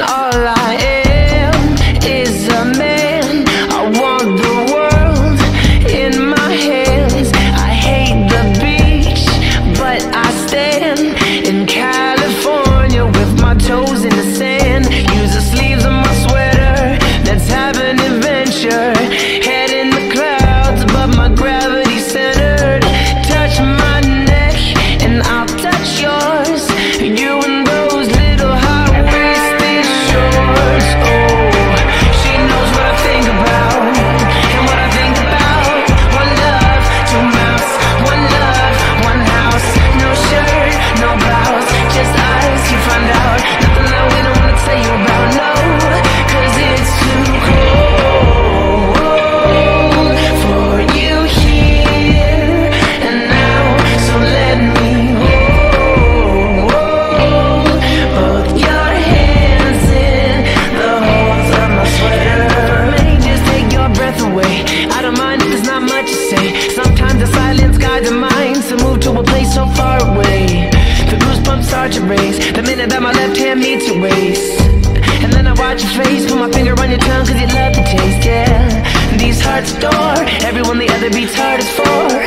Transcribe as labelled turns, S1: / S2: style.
S1: all I am mind if there's not much to say. Sometimes the silence guides the mind to move to a place so far away. The goosebumps start to raise the minute that my left hand meets your waist. And then I watch your face, put my finger on your tongue cause you love the taste, yeah These hearts adore everyone the other beats hardest for